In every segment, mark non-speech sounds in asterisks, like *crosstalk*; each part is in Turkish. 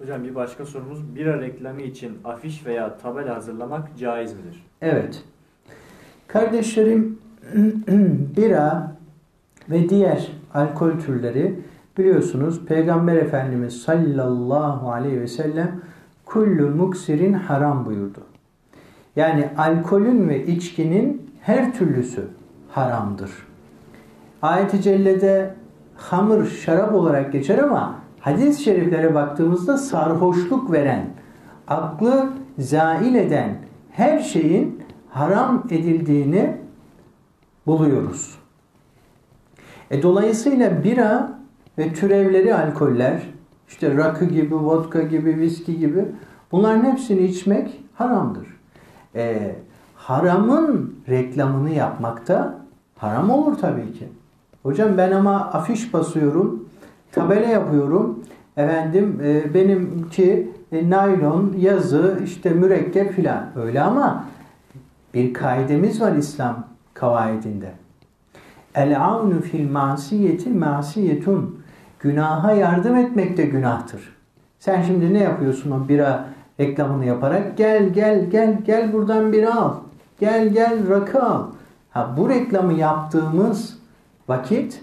Hocam bir başka sorumuz bira reklamı için afiş veya tabela hazırlamak caiz midir? Evet. Kardeşlerim *clears throat* bira ve diğer alkol türleri biliyorsunuz Peygamber Efendimiz sallallahu aleyhi ve sellem kullu muksirin haram buyurdu. Yani alkolün ve içkinin her türlüsü haramdır. Ayet-i Celle'de hamur şarap olarak geçer ama hadis-i şeriflere baktığımızda sarhoşluk veren, aklı zail eden her şeyin haram edildiğini buluyoruz. E dolayısıyla bira ve türevleri alkoller, işte rakı gibi, vodka gibi, viski gibi bunların hepsini içmek haramdır. E, haramın reklamını yapmakta haram olur tabii ki. Hocam ben ama afiş basıyorum, tabela yapıyorum. Efendim e, benimki e, naylon, yazı, işte mürekkep filan. Öyle ama bir kaidemiz var İslam kavaidinde. El avnu fil masiyeti masiyetun. Günaha yardım etmek de günahtır. Sen şimdi ne yapıyorsun o bira reklamını yaparak? Gel gel gel gel buradan bira al. Gel gel rakı al. Ha, bu reklamı yaptığımız vakit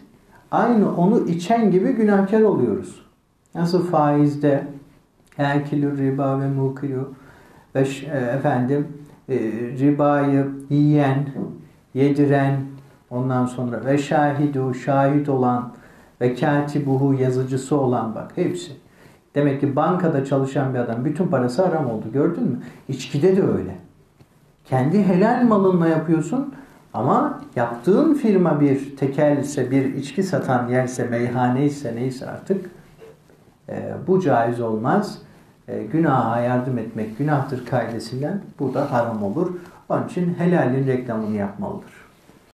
aynı onu içen gibi günahkar oluyoruz. Nasıl faizde erkilü riba ve mukilu ve e, efendim e, ribayı yiyen, yediren, ondan sonra ve şahidu, şahit olan ve katibuhu yazıcısı olan bak hepsi. Demek ki bankada çalışan bir adam bütün parası haram oldu gördün mü? İçkide de öyle. Kendi helal malınla yapıyorsun ama yaptığın firma bir tekelse, bir içki satan yerse, meyhane ise neyse artık e, bu caiz olmaz. E, günaha yardım etmek günahtır kaidesinden bu da haram olur. Onun için helalin reklamını yapmalıdır.